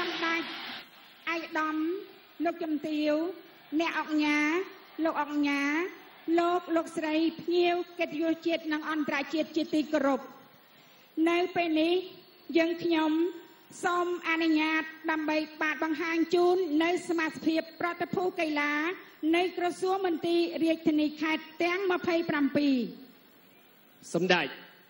សម្ដេចឯកឧត្តមលោកជំទាវអ្នកអង្គញាលោកអង្គញាលោកលោកស្រីភ្ញៀវកិត្តិយសជាតិនិងអន្តរជាតិជាទីគោរពនៅពេលនេះយើងខ្ញុំសូមអនុញ្ញាតដើម្បីបាទបង្ហាញជូននៅសមាជិកប្រតិភូកីឡា នៃក្រសួងមន្ទីររាជធានីខេត្តទាំង27 Samdai,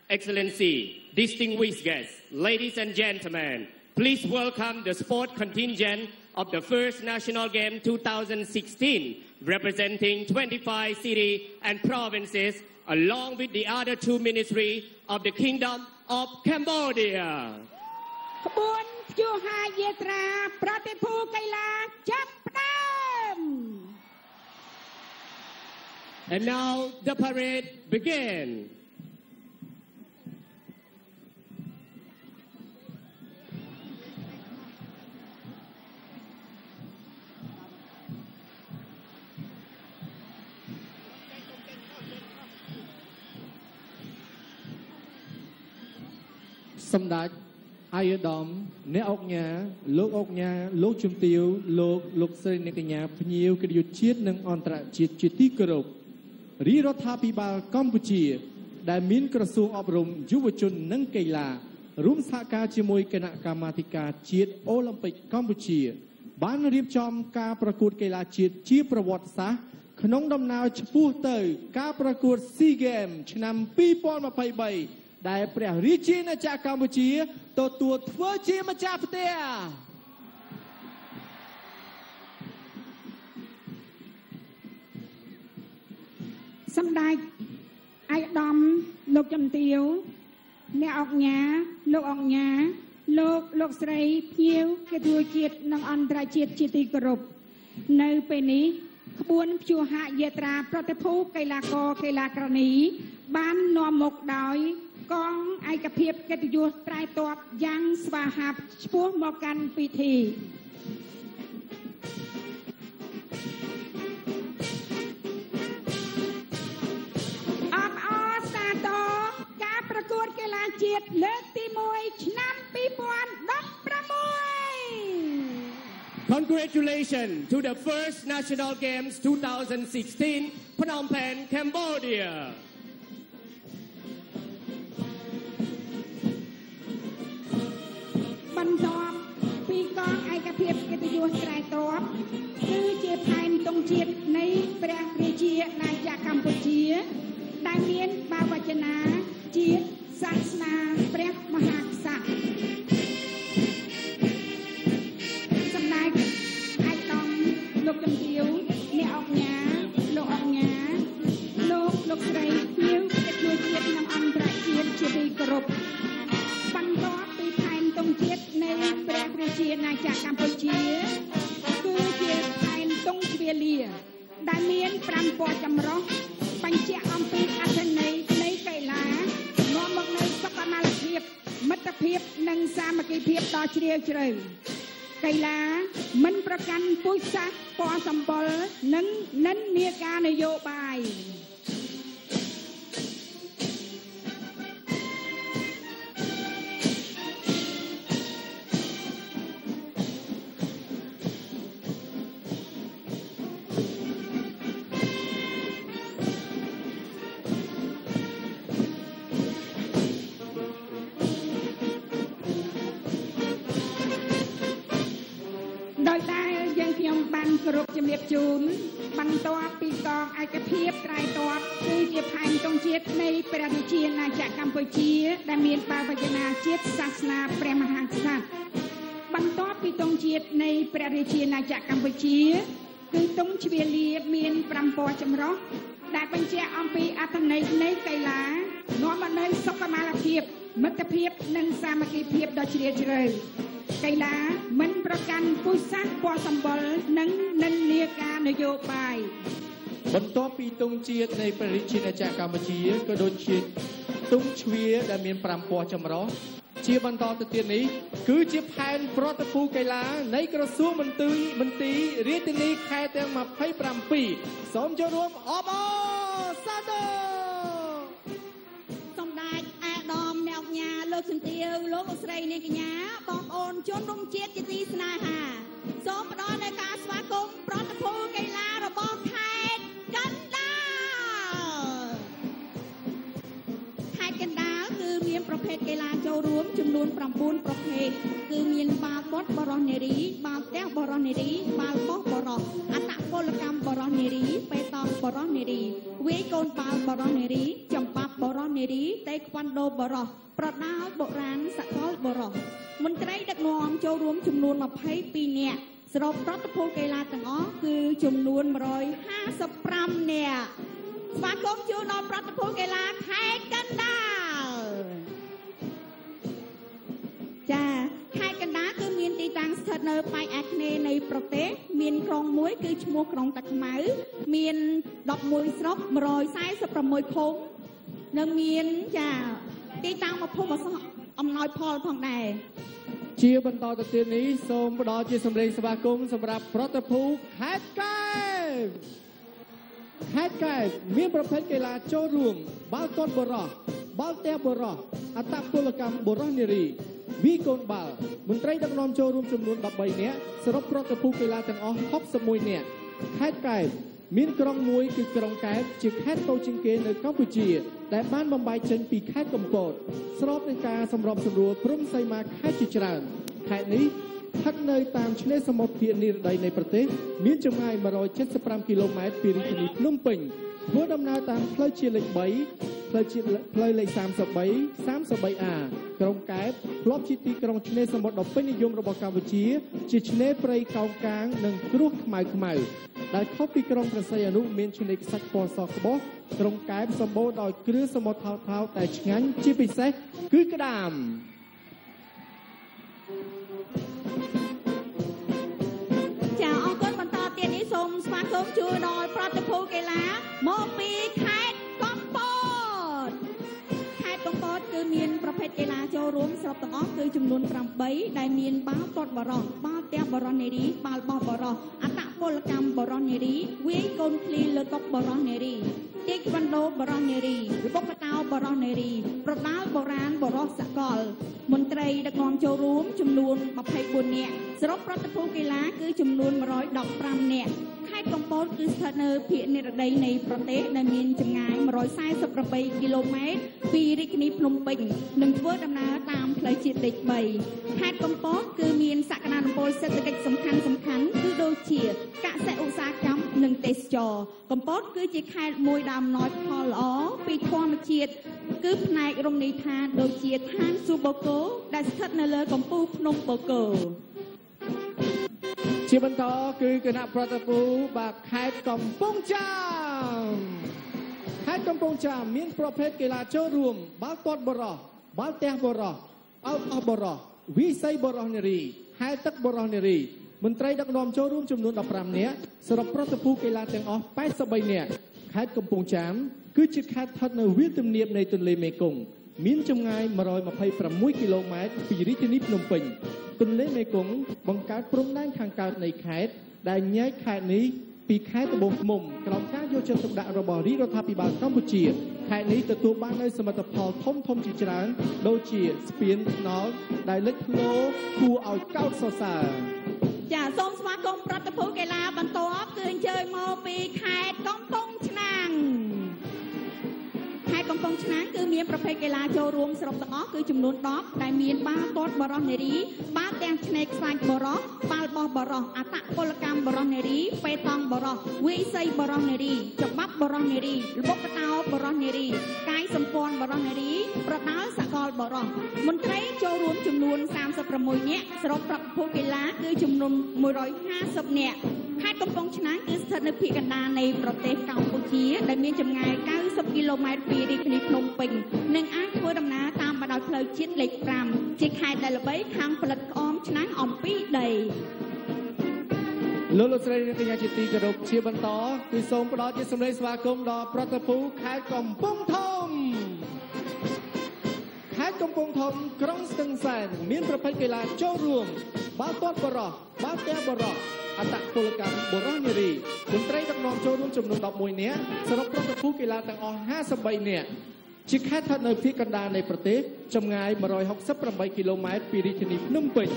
Excellency, distinguished guests, ladies and gentlemen, please welcome the sport contingent of the first National Game 2016, representing 25 cities and provinces, along with the other two ministries of the Kingdom of Cambodia. ក្បួនព្យុហាយាត្រាប្រតិភូកីឡាចាប់ផ្ដើម And now the parade begin. សម្ដេចអាយដាមអ្នកអុកញ៉ាលោកអុកញ៉ាលោកជំទាវលោកលោកស្រីអ្នកកញ្ញាភ្ញៀវកិត្តិយសជាតិនិងអន្តរជាតិជាទីគោរពរាជរដ្ឋាភិបាលកម្ពុជា ដែលមានក្រសួងអប់រំយុវជននិងកីឡារួមសហការជាមួយគណៈកម្មាធិការជាតិអូឡ িম্প ិកកម្ពុជា បានរៀបចំការប្រកួតកីឡាជាតិជាប្រវត្តិសាស្ត្រក្នុងដំណើរឆ្ពោះទៅ ការប្រកួត SEA Games ឆ្នាំ2023 ដែលព្រះរាជាណាចក្រកម្ពុជាទទួលធ្វើជាម្ចាស់ផ្ទះសម្ដេចឯកឧត្តមលោកជំទាវអ្នកអង្គញាលោកអង្គញាលោកលោកស្រីភ្ញៀវកិត្តិយសជាតិនិងអន្តរជាតិជាទីគោរពនៅពេលនេះក្បួនព្យុហយាត្រាប្រតិភូកីឡាករកីឡាក្រនីបាននាំមុខដោយ កងឯកភាពកិត្តិយសត្រៃតបយ៉ាងស្វាហាប់ឆ្ពោះមកកាន់ពិធីអបអរសាទរការប្រកួតកីឡាជាតិលើកទី1ឆ្នាំ2016 Congratulations to the first National Games 2016, Phnom Penh, Cambodia. បន្ទាប់ពីកងឯកភាពកិត្តិយសស្រែតបគឺជាផែនតុងជាតិនៃព្រះរាជាណាចក្រកម្ពុជា ដែលមានបាវចនាជាតិសាសនាព្រះមហាក្សត្រ ដែលមាន5ពណ៌ចម្រុះបញ្ជាក់អំពីអត្ថន័យនៃកីឡានាំមកនូវសុខុមាលភាពមិត្តភាពនិងសាមគ្គីភាពដ៏ជ្រាលជ្រៅកីឡាមិនប្រកាន់ពូជសាសន៍ពណ៌សម្បុរនិងនិន្នាការនយោបាយដោយ នតុងជាតិនៃព្រះរាជាណាចក្រកម្ពុជា ដែលមានបាវចនាជាតិសាសនាព្រះមហាក្សត្របន្ទាប់ពីតុងជាតិនៃព្រះរាជាណាចក្រកម្ពុជា គឺតុងជ្វាលាមាន5ពណ៌ចម្រុះដែលបញ្ជាក់អំពីអត្ថន័យនៃកីឡានាំមកនូវសុខុមាលភាពមិត្តភាពនិងសាមគ្គីភាពដ៏ជ្រាលជ្រៅកីឡាមិនប្រកាន់ពូជសាសន៍ពណ៌សម្បុរនិងនិន្នាការនយោបាយ បន្ទាប់ពីទង់ជាតិនៃព្រះរាជាណាចក្រកម្ពុជាក៏ដូចជាទង់ជ្វាដែលមាន5ពណ៌ចម្រុះជាបន្តទៅទៀតនេះគឺជាផែនប្រតិភូកីឡានៃក្រសួងមន្ទីរមន្ទីររាជធានីខេត្តទាំង27សូមចូលរួមអបអរសាទរសម្ដេចអាដាមអ្នកអង្គញាលោកលោកជំទាវលោកលោកស្រីនាងកញ្ញាបងប្អូនជនរួមជាតិជាទីស្នេហាសូមផ្ដល់នូវការស្វាគមន៍ប្រតិភូកីឡារ កីឡាចូលរួមចំនួន9ប្រភេទគឺមានបាល់ទាត់បរោះនារី បាល់ទះបរោះនារី បាល់បោះបរោះអត្តពលកម្មបរោះនារី បេតង់បរោះនារីវាយកូនបាល់បរោះនារីចម្បាប់បរោះនារីតេខ្វាន់ដូបរោះប្រដាល់បុរាណសកលបរោះមន្ត្រីដឹកនាំចូលរួមចំនួន22នាក់សរុបប្រតិភូកីឡាទាំងអស់គឺចំនួន155នាក់ស្វាគមន៍ជូនដល់ប្រតិភូកីឡាខេត្តកណ្ដាល ចាខេត្តកណ្ដាលគឺមានទីតាំងស្ថិតនៅប៉ែកអាគ្នេយ៍នៃប្រទេសមានក្រុងមួយគឺឈ្មោះក្រុងតាខ្មៅមាន11ស្រុក146ឃុំនិងមានចាទីតាំងមកភូមិសាស្ត្រអំណោយផលផងដែរជាបន្តទៅទៀតនេះសូមផ្ដល់ជាសម្លេងស្វាគមន៍សម្រាប់ប្រតិភូខេត្តកែបខេត្តកែបមានប្រភេទកីឡាចូលរួមបាល់ទាត់បរោះបាល់ទះបរោះអត្តពលកម្មបរោះនារី វីកូនបាល់មន្ត្រីដឹកនាំចូលរួមចំនួន13នាក់សរុបប្រតិភូកីឡាទាំងអស់61នាក់ខេត្តកែបមានក្រុងមួយគឺក្រុងកែបជាខេត្តតូចជាងគេនៅកម្ពុជា ដែលបានបំបែកចេញពីខេត្តកំពតស្របនឹងការសម្របសម្រួលព្រំសីមាខេត្តជាច្រើនខេត្តនេះស្ថិតនៅតាមឆ្នេរសមុទ្រភាគនិរតីនៃប្រទេសមានចម្ងាយ175គីឡូម៉ែត្រពីរាជធានីភ្នំពេញធ្វើដំណើរតាមផ្លូវជាតិលេខ3 ផ្លូវជាតិផ្លូវលេខ33 33A ក្រុងកែបធ្លាប់ជាទីក្រុងឆ្នេរសមុទ្រដ៏ពេញនិយមរបស់កម្ពុជា ជាឆ្នេរព្រៃកោងកាង និងគ្រួសខ្មៅខ្មៅដែលខុសពីក្រុងព្រះសីហនុមានឆ្នេរខ្សាច់ពណ៌សក្បុសក្រុងកែបសម្បូរដោយគ្រឿងសមុទ្រថោថោៗតែឆ្ងាញ់ជាពិសេសគឺក្តាមចាអរគុណបន្តទៀតនេះសូមស្វាគមន៍ជួយដល់ប្រតិភូកីឡាមកពីខេត្ត មានប្រភេទកីឡាចូលរួមសរុបទាំងអស់គឺចំនួន8ដែលមានបាល់ទាត់បរោះបាល់ទះបរោះនារីបាល់បោះបរោះអត្តពលកម្មបរោះនារីវាយកូនឃ្លីលើតុបរោះនារីទាយខ្វិនដូបរោះនារីរបបកតោបរោះនារី ប្រដាល់បុរាណបរោះសកល មន្ត្រីដឹកនាំចូលរួមចំនួន24នាក់សរុបប្រតិភូកីឡាគឺចំនួន115នាក់ ខេត្តកំពតគឺស្ថិតនៅភាគនិរតីនៃប្រទេសដែលមានចម្ងាយ148គីឡូម៉ែត្រពីរាជធានីភ្នំពេញនិងធ្វើដំណើរតាមផ្លូវជាតិលេខ3ខេត្តកំពតគឺមានសក្តានុពលសេដ្ឋកិច្ចសំខាន់សំខាន់ៗគឺដូចជាកសិឧស្សាហកម្មនិងទេសចរកំពតគឺជាខេត្តមួយដែលអំណោយផលល្អពីធម្មជាតិគឺផ្នែករមណីយដ្ឋានដូចជាឋានសួគ៌បូកូដែលស្ថិតនៅលើកំពូលភ្នំបូកូ ជាបន្តគឺគណៈប្រតិភូបាទខេត្តកំពង់ចាមខេត្តកំពង់ចាមមាន ប្រភេទកីឡាចូលរួម បាល់ទាត់បរោះបាល់ទះបរោះបាល់អស់បរោះវិស័យបរោះនារីហែលទឹកបរោះនារីមន្ត្រីដឹកនាំចូលរួមចំនួន15នាក់សរុបប្រតិភូកីឡាទាំងអស់83នាក់ខេត្តកំពង់ចាមគឺជាខេត្តស្ថិតនៅវាលទំនាបនៃទន្លេមេគង្គ មានចម្ងាយ126គីឡូម៉ែត្រពីរាជធានីភ្នំពេញទន្លេមេគង្គបង្កើតព្រំដែនខាងកើតនៃខេត្តដែលញែកខេត្តនេះពីខេត្តត្បូងឃ្មុំក្រោមការយកចិត្តទុកដាក់របស់រាជរដ្ឋាភិបាលកម្ពុជាខេត្តនេះទទួលបាននូវសមិទ្ធផលធំធំជាច្រើនដូចជាស្ពានថ្នល់ដែលលេចធ្លោគួរឲ្យកោតសរសើរចាសូមស្វាគមន៍ប្រតិភូកីឡាបន្ទាប់គឺអញ្ជើញមកពីខេត្តកំពង់ឆ្នាំងខេត្តកំពង់ឆ្នាំងគឺ មានប្រភេទកីឡាចូលរួមសរុបទាំងអស់គឺចំនួន10ដែលមានបាល់ទាត់បរោះនារីបាល់ទាំងឆ្នេរខ្សាច់បរោះបាល់បោះបរោះអត្តពលកម្មបរោះនារីបេតង់បរោះវិស័យបរោះនារីចំបាប់បរោះនារីល្បុក្កតោបរោះនារីកាយសម្ព័ន្ធបរោះនារីប្រដាល់សកលបរោះមន្ត្រីចូលរួមចំនួន36នាក់សរុបប្រតិភូកីឡាគឺចំនួន150នាក់ ខេត្តកំពង់ឆ្នាំងគឺស្ថិតនៅភាគកណ្ដាលនៃប្រទេសកម្ពុជាដែលមានចម្ងាយ90គីឡូម៉ែត្រពីរាជធានីភ្នំពេញនិងអាចធ្វើដំណើរតាមបណ្ដោយផ្លូវជាតិលេខ5ជាខេត្តដែលល្បីខាងផលិតក្អមឆ្នាំងអំពីដីលោកលោកស្រីនិងកញ្ញាជាទីគោរពជាបន្តគឺសូមផ្ដល់ជាសម្លេងស្វាគមន៍ដល់ប្រតិភូខេត្តកំពង់ធំខេត្តកំពង់ធំក្រុងស្ទឹងសែនមានប្រភេទកីឡាចូលរួមបាល់ទាត់បរោះបាល់ទះបរោះ អត្តពលកម្មបរោះនារីមន្ត្រីដឹកនាំចូលរួមចំនួន11នាក់សរុបប្រតិភូកីឡាទាំងអស់53នាក់ជាខេត្តស្ថិតនៅភាគកណ្ដាលនៃប្រទេសចម្ងាយ168គីឡូម៉ែត្រពីរាជធានីភ្នំពេញ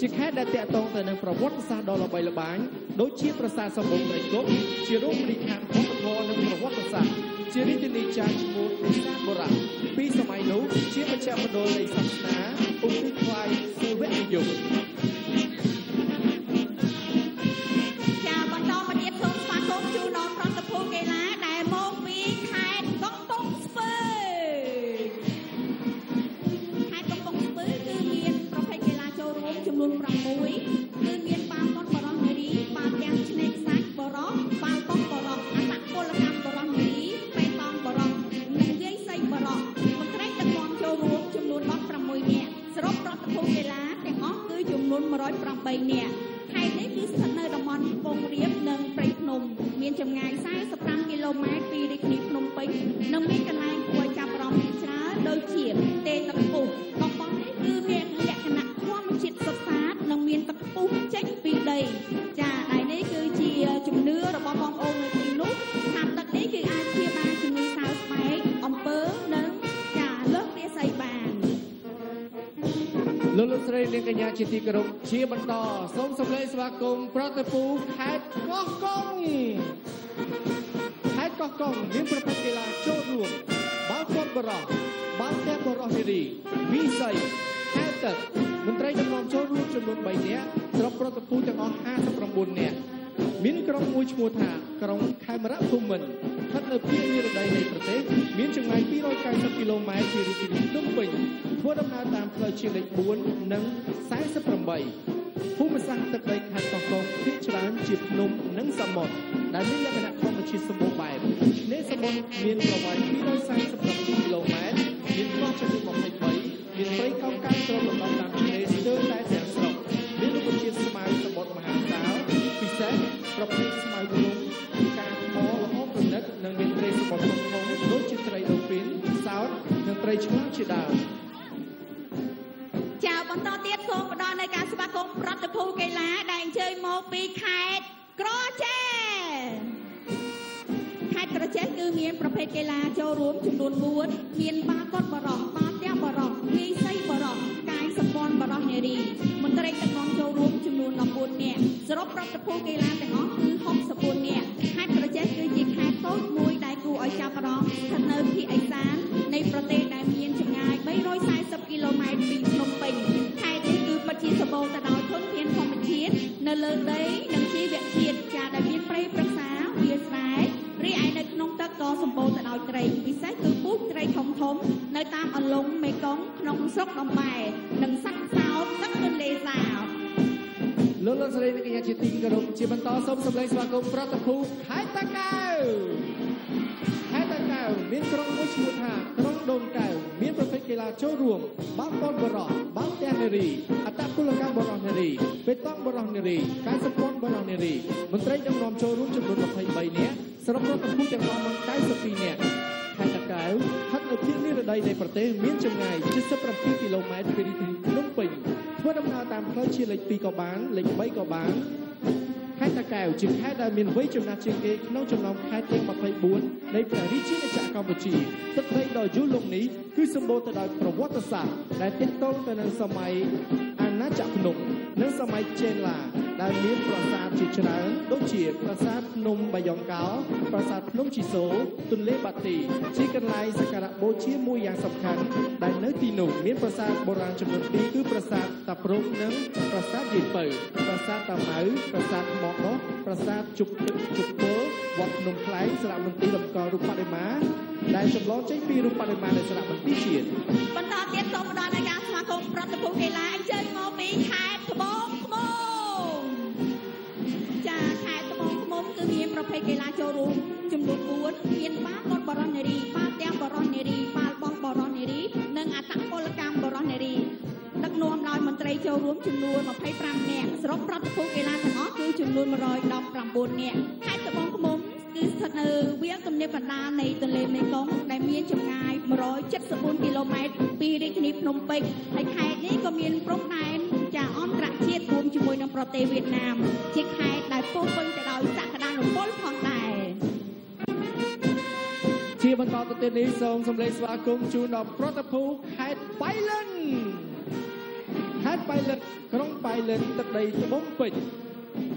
ជាខេត្តដែលតាក់ទងទៅនឹងប្រវត្តិសាស្ត្រដ៏ល្បីល្បាញដូចជាប្រាសាទសំបូរព្រៃគុកជារូបនីយដ្ឋានវប្បធម៌និងប្រវត្តិសាស្ត្រជារាជធានីចាស់ឈ្មោះប្រាសាទបុរាណពីសម័យនោះជាមជ្ឈមណ្ឌលនៃសាសនាឧទ្ទិសថ្វាយសេវនិយម លោកលោកស្រីនាងកញ្ញាជាទីគោរពជាបន្តសូមសម្លេងស្វាគមន៍ប្រតិភូខេត្តកោះកុងខេត្តកោះកុងមានប្រភេទកីឡាចូលរួមបាល់ទាត់បរោះបាល់ទះបរោះនារីវិស័យហែទឹកមន្ត្រីដឹកនាំចូលរួមចំនួន3នាក់ក្រុមប្រតិភូទាំងអស់59នាក់មានក្រុមមួយឈ្មោះថាក្រុងខេមរៈភូមិន្ទស្ថិតនៅភាគនិរតីនៃប្រទេសមានចម្ងាយ290គីឡូម៉ែត្រពីរាជធានីភ្នំពេញ ធ្វើដំណើរតាមផ្លូវជាតិលេខ4និង48ភូមិសាស្ត្រទឹកដីខេត្តកោះកុងភាគច្រើនជាភ្នំនិងសមុទ្រដែលមានលក្ខណៈធម្មជាតិសម្បូរបែបឆ្នេរសមុទ្រមានប្រវែង247គីឡូម៉ែត្រមានកោះចំនួន23មានព្រៃកោងកាងទ្របណ្ដុំតាមឆ្នេរស្ទើរតែ មានប្រភេទកីឡាចូលរួមចំនួន4មានបាល់ទាត់បរោះបាល់ទះបរោះវាយសីបរោះកាយសម្ព័ន្ធបរោះនារីមន្ត្រីដឹកនាំចូលរួមចំនួន14នាក់សរុបប្រតិភូកីឡាទាំងអស់គឺ64នាក់ខេត្តក្រចេះគឺជាខេត្តតូចមួយដែលគួរឲ្យចាប់អារម្មណ៍ស្ថិតនៅភាគឦសាននៃប្រទេសដែលមានចម្ងាយ340គីឡូម៉ែត្រពីភ្នំពេញខេត្តនេះគឺពិតជាសម្បូរទៅដោយធនធានធម្មជាតិនៅលើដីនិងជីវជាតិចាដែលមានព្រៃព្រឹ ក្នុងទឹកក៏សម្បូរទៅដោយត្រី ពិសេសគឺពូជត្រីធំធំៗនៅតាមអន្លង់មេគង្គក្នុងស្រុកដំបែនិងសត្វសោតទឹកទន្លេសាបលោកលោកស្រីនិងកញ្ញាជាទីគោរពជាបន្តសូមសម្លេងស្វាគមន៍ប្រតិភូខេត្តតាកែវខេត្តតាកែវមានក្រុមមួយឈ្មោះថាក្រុង ដូនកែវមានប្រភេទកីឡាចូលរួមបាល់ទាត់បរោះបាល់ទះនារីអត្តពលកម្មបរោះនារីបេតង់បរោះនារីកាយសម្ព័ន្ធបរោះនារីមន្ត្រីដឹកនាំចូលរួមចំនួន23នាក់សរុបប្រតិភូទាំងអស់មក92នាក់ខេត្តតាកែវស្ថិតនៅភាគនិរតីនៃប្រទេសមានចម្ងាយ77គីឡូម៉ែត្រពីរាជធានីភ្នំពេញធ្វើដំណើរតាមផ្លូវជាតិលេខ2ក៏បានលេខ3ក៏បាន ខេត្តតាកែវជាខេត្តដែលមានវ័យចំណាស់ជាងគេក្នុងចំណោមខេត្តទាំង24នៃព្រះរាជាណាចក្រកម្ពុជាទឹកដីដ៏យូរលង់នេះគឺសម្បូរទៅដោយប្រវត្តិសាស្ត្រដែលទាក់ទងទៅនឹងសម័យអា ណាចក្រភ្នំនិងសម័យចេនឡាដែលមានប្រាសាទជាច្រើនដូចជាប្រាសាទភ្នំបាយ៉ង់កោប្រាសាទភ្នំជីសូរទន្លេបាទីជាកន្លែងសក្ការៈបូជាមួយយ៉ាងសំខាន់ដែលនៅទីនោះមានប្រាសាទបុរាណចំនួន2គឺប្រាសាទតាព្រំនិងប្រាសាទយាយពៅប្រាសាទតាម៉ៅប្រាសាទថ្មដុះប្រាសាទជប់ទឹកជប់ពលវត្តភ្នំខ្លែងសារមន្ទីរតម្កល់រូបបដិមាដែលចម្លងចេញពីរូបបដិមានៃសារមន្ទីរជាតិបន្តទៀតសូមផ្ដល់នៅការស្វា គមន៍ប្រតិភូកីឡាអញ្ជើញមកពីខេត្តត្បូងឃ្មុំចាខេត្តត្បូងឃ្មុំគឺមានប្រភេទកីឡាចូលរួមចំនួន4មានបាល់ទាត់បរោះនារីបាល់ទះបរោះនារីបាល់បោះបរោះនារី និងអត្តពលកម្មបរោះនារីដឹកនាំដោយមន្ត្រីចូលរួមចំនួន25នាក់សរុបប្រតិភូកីឡាទាំងអស់គឺចំនួន119នាក់ខេត្តត្បូងឃ្មុំ គឺស្ថិតនៅវាលទំនាបកណ្ដាលនៃទន្លេមេគង្គដែលមានចម្ងាយ174គីឡូម៉ែត្រពីរាជធានីភ្នំពេញហើយខេត្តនេះក៏មានព្រំដែនចាអន្តរជាតិរួមជាមួយនឹងប្រទេសវៀតណាម ជាខេត្តដែលពោរពេញទៅដោយសក្តានុពលផងដែរចជាបន្តទៅទៀតនេះសូមសម្លេងស្វាគមន៍ជូនដល់ប្រតិភូខេត្តបៃលិនខេត្តបៃលិនក្រុងបៃលិនទឹកដីត្បូងពេជ្រ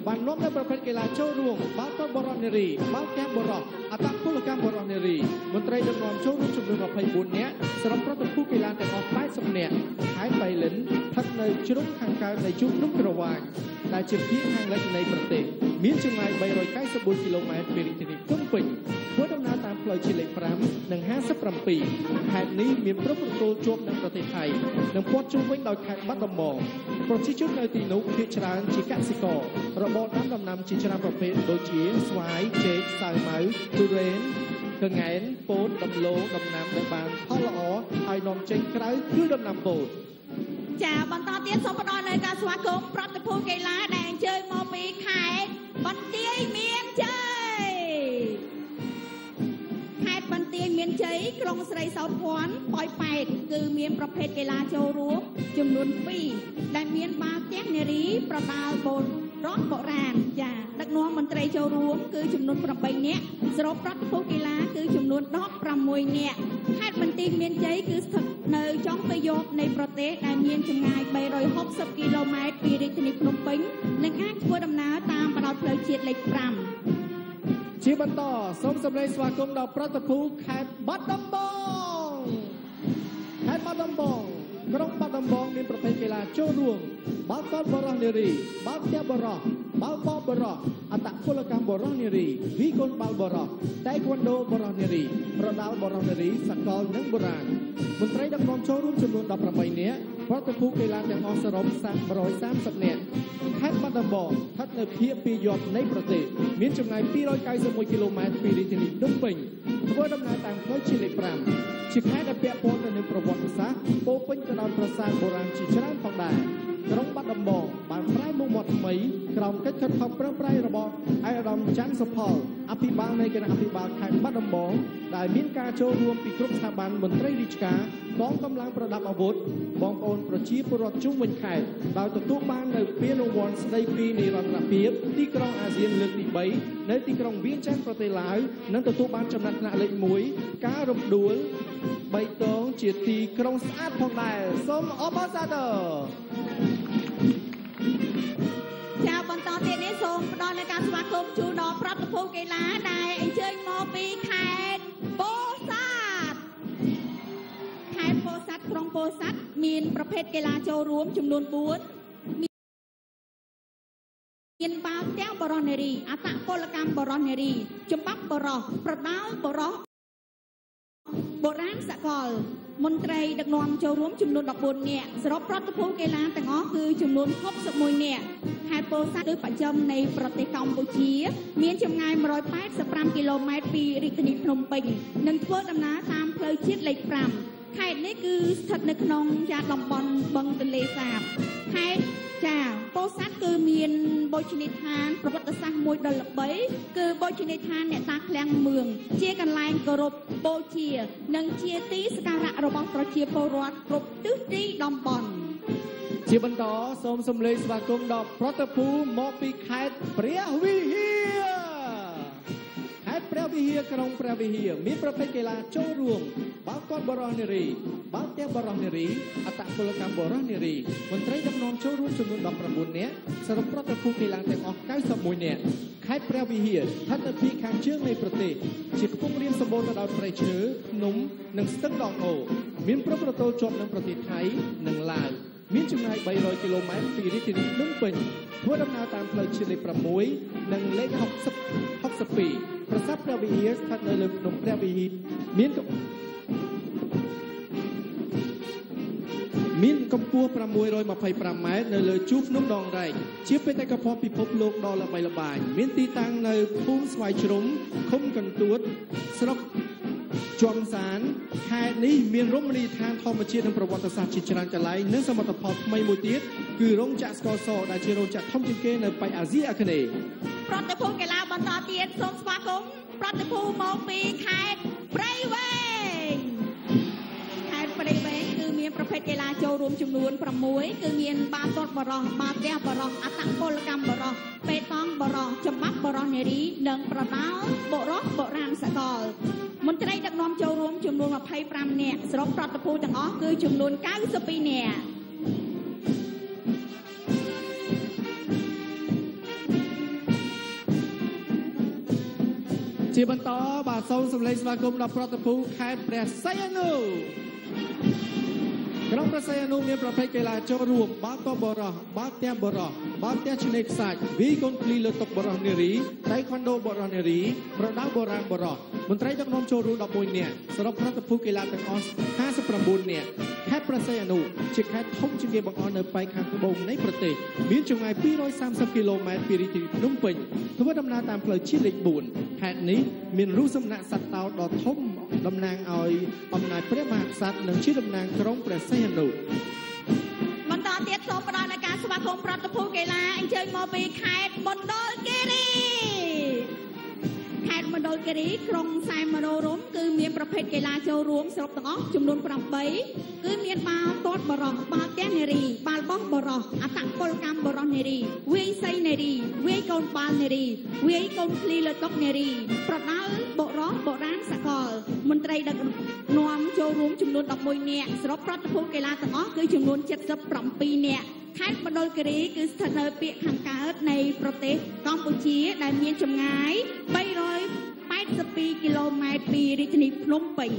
បាននាំនៅប្រភេទកីឡាចូលរួមបាល់ទាត់បរោះនារីបាល់ទះបរោះអត្តពលកម្មបរោះនារីមន្ត្រីដឹកនាំចូលរួមចំនួន24នាក់សរុបប្រតិភូកីឡាទាំងអស់80នាក់ខេត្តបៃលិនស្ថិតនៅជ្រុងខាងកើតនៃជួរភ្នំក្រវាញដែលជាភាគខាងលិចនៃប្រទេសមានចម្ងាយ394គីឡូម៉ែត្រពីរាជធានីភ្នំពេញធ្វើដំណើរតាម ផ្លូវជាតិលេខ5និង57ខេត្តនេះមានព្រំប្រទល់ជាប់នឹងប្រទេសថៃនិងព័ទ្ធជុំវិញដោយខេត្តបាត់ដំបងប្រជាជននៅទីនោះភាគច្រើនជាកសិកររបរដាំដំណាំជាច្រើនប្រភេទដូចជាស្វាយចេកសាវម៉ាវទុរេនកង្កែនពោតដំឡូងដំណាំដែលបានផលល្អហើយនាំចេញក្រៅគឺដំណាំពោតចាបន្តទៀតសូមផ្ដល់នូវការស្វាគមន៍ប្រតិភូកីឡាដែលអញ្ជើញមកពីខេត្តបន្ទាយមានជ័យខេត្តបន្ទាយ មានជ័យក្រុងស្រីសោភ័ណ្ឌប៉ោយប៉ែតគឺមានប្រភេទកីឡាចូលរួមចំនួន2ដែលមានបាល់ទះនារីប្រដាល់បូនរស់បុរាណចាដឹកនាំមន្ត្រីចូលរួមគឺចំនួន8នាក់សរុបប្រតិភូកីឡាគឺចំនួន16នាក់ខេត្តបន្ទាយមានជ័យគឺស្ថិតនៅចុងប្រយោគនៃប្រទេសដែលមានចម្ងាយ360គីឡូម៉ែត្រពីរាជធានីភ្នំពេញនិងអាចធ្វើដំណើរតាមបណ្ដោយផ្លូវជាតិលេខ5 ជាបន្តសូមសម្លេងស្វាគមន៍ដល់ប្រតិភូខេត្តបាត់ដំបងខេត្តបាត់ដំបង ក្រុងបាត់ដំបងមានប្រភេទកីឡាចូលរួមបាល់ទាត់បរោះនារីបាល់ទះបរោះបាល់បោះបរោះអត្តពលកម្មបរោះនារីវីកូនបាល់បរោះតៃក្វាន់ដូបរោះនារីប្រដាល់បរោះនារីសកលនិងបុរាណមន្ត្រីដឹកនាំចូលរួមចំនួន18នាក់ប្រតិភូកីឡាទាំងអស់សរុប130នាក់ខេត្តបាត់ដំបងស្ថិតនៅភាគពីរយប់នៃប្រទេសមានចម្ងាយ291គីឡូម៉ែត្រពីរាជធានីភ្នំពេញ ធ្វើដំណើរតាមផ្លូវជាតិលេខ5ជាខេត្តដែលពាក់ព័ន្ធទៅនឹងប្រវត្តិសាស្ត្រពោរពេញទៅដោយប្រាសាទបុរាណជាច្រើនផងដែរ ក្រុងបាត់ដំបងបានប្រែមុខមាត់ថ្មីក្រោមកិច្ចខិតខំប្រឹងប្រែងរបស់ឯកឧត្តមច័ន្ទសុផលអភិបាលនៃគណៈអភិបាលខេត្តបាត់ដំបងដែលមានការចូលរួមពីគ្រប់ស្ថាប័នមន្ត្រីរាជការកងកម្លាំងប្រដាប់អាវុធបងប្អូនប្រជាពលរដ្ឋជុំវិញខេត្តដោយទទួលបាននៅពានរង្វាន់ស្ដីពីនិរន្តរភាពទីក្រុងអាស៊ានលើកទី3នៅទីក្រុងវៀងច័ន្ទប្រទេសឡាវនិងទទួលបានចំណាត់ថ្នាក់លេខ1ការរំដួលបៃតងជាទីក្រុងស្អាតផងដែរសូមអបអរសាទរ ឡាដែលអញ្ជើញមកពីខេត្តពោធិ៍សាត់ខេត្តពោធិ៍សាត់ក្រុងពោធិ៍សាត់មានប្រភេទកីឡាចូលរួមចំនួន4មានបាល់ទះបរោះនារីអត្តពលកម្មបរោះនារីចម្បាប់បរោះប្រដាល់បរោះ បុរាណសកលមន្ត្រីដឹកនាំចូលរួមចំនួន14នាក់សរុបប្រតិភូកីឡាទាំងអស់គឺចំនួន61នាក់ខេត្តពោធិ៍សាត់គឺបច្ចុប្បន្ននៃប្រទេសកម្ពុជា មានចម្ងាយ185គីឡូម៉ែត្រពីរាជធានីភ្នំពេញនិងធ្វើដំណើរតាមផ្លូវជាតិលេខ5 ខេត្តនេះគឺស្ថិតនៅក្នុងចាតំបន់បឹងទន្លេសាបខេត្តចាពោធិ៍សាត់គឺមានបូជនីយដ្ឋានប្រវត្តិសាស្ត្រមួយដ៏ល្បីគឺបូជនីយដ្ឋានអ្នកតាឃ្លាំងមឿងជាកន្លែងគោរពបូជា និងជាទីសក្ការៈរបស់ប្រជាពលរដ្ឋគ្រប់ទិសទីតំបន់ជាបន្តសូមសម្លេងស្វាគមន៍ដល់ប្រតិភូមកពីខេត្តព្រះវិហារខេត្តព្រះ វិហារក្រុងព្រះវិហារមានប្រភេទកីឡាចូលរួមបាល់ទាត់បរោះនារីបាល់ទះបរោះនារីអត្តពលកម្មបរោះនារីមន្ត្រីដឹកនាំចូលរួមចំនួន19នាក់សរុបប្រតិភូកីឡាទាំងអស់91នាក់ខេត្តព្រះវិហារស្ថិតនៅភាគខាងជើងនៃប្រទេសជាខ្ពង់រាបសម្បូរទៅដោយព្រៃឈើភ្នំនិងស្ទឹងដងអូមានព្រំប្រទល់ជាប់នឹងប្រទេសថៃនិងឡាវ មានចម្ងាយ300គីឡូម៉ែត្រពីរាជធានីភ្នំពេញធ្វើដំណើរតាមផ្លូវជាតិលេខ6និងលេខ60 62ប្រាសាទព្រះវិហារស្ថិតនៅលើភ្នំព្រះវិហារមានកម្មានកម្ពស់625ម៉ែត្រនៅលើជួរភ្នំដងរែកជាបេតិកភណ្ឌពិភពលោកដ៏ល្បីល្បាញមានទីតាំងនៅភូមិស្វាយជ្រុំឃុំកន្ទួតស្រុក ជាំសានខេត្តនេះមានរមណីយដ្ឋានធម្មជាតិនិងប្រវត្តិសាស្ត្រជាច្រើនកន្លែងនិងសមិទ្ធផលថ្មីមួយទៀតគឺរោងចក្រស្ករសដែលជារោងចក្រធំជាងគេនៅប៉ែកអាស៊ីអាគ្នេយ៍ប្រតិភូកីឡាបន្តទៀតសូមស្វាគមន៍ប្រតិភូមកពីខេត្តព្រៃវែងខេត្តព្រៃវែងគឺ មានមានប្រភេទកីឡាចូលរួមចំនួន6គឺមានបាល់ទាត់បរោះបាល់ទះបរោះអត្តពលកម្មបរោះប៉េតង់បរោះចំបាប់បរោះនារីនិងប្រដាល់បរោះបុរាណសកលមន្ត្រីដឹកនាំចូលរួមចំនួន25នាក់សរុបប្រតិភូទាំងអស់គឺចំនួន92នាក់ជាបន្តបាទសូមសម្លេងស្វាគមន៍ដល់ប្រតិភូខេត្តព្រះសីហនុ ក្រុមព្រះសីហនុមានប្រភេទកីឡាចូលរួមបាល់ទាត់បរោះបាល់ទះបរោះបាល់ទះឆ្នេរខ្សាច់វាយកូនឃ្លីលើតុបរោះនារីតៃខុនដូបរោះនារីប្រដាល់បុរាណបរោះមន្ត្រីដឹកនាំចូលរួម11នាក់សរុបប្រតិភូកីឡាទាំងអស់59នាក់ខេត្តព្រះសីហនុជាខេត្តធំជាងគេបង្អស់នៅប៉ែកខាងត្បូងនៃប្រទេសមានចម្ងាយ230គីឡូម៉ែត្រពីរាជធានីភ្នំពេញធ្វើដំណើរតាមផ្លូវជាតិលេខ4ខេត្តនេះមានរូបសំណាកសត្វតោដ៏ធំតំណាងឲ្យអំណាចព្រះមហាក្សត្រនិងជាតំណាងក្រុងព្រះសីហនុបន្ត ទៀតសូមផ្ដល់នូវការស្វាគមន៍ប្រតិភូកីឡាអញ្ជើញមកពីខេត្តមណ្ឌលគិរីខេត្ត មណ្ឌលគិរីក្រុងសែនមនោរម្យគឺមានប្រភេទកីឡាចូលរួមសរុបទាំងអស់ចំនួន8គឺមានបាល់ទាត់បរោះបាល់ទះនារីបាល់បោះបរោះអត្តពលកម្មបរោះនារីវាយសីនារីវាយកូនបាល់នារីវាយកូនឃ្លីលើតុនារីប្រដាល់បរោះបុរាណសកលមន្ត្រីដឹកនាំចូលរួមចំនួន11នាក់សរុបប្រតិភូកីឡាទាំងអស់គឺចំនួន77នាក់ ខេត្តមណ្ឌលគិរីគឺស្ថិតនៅពាកខាងកើតនៃប្រទេសកម្ពុជាដែលមានចម្ងាយ382គីឡូម៉ែត្រពីរាជធានីភ្នំពេញ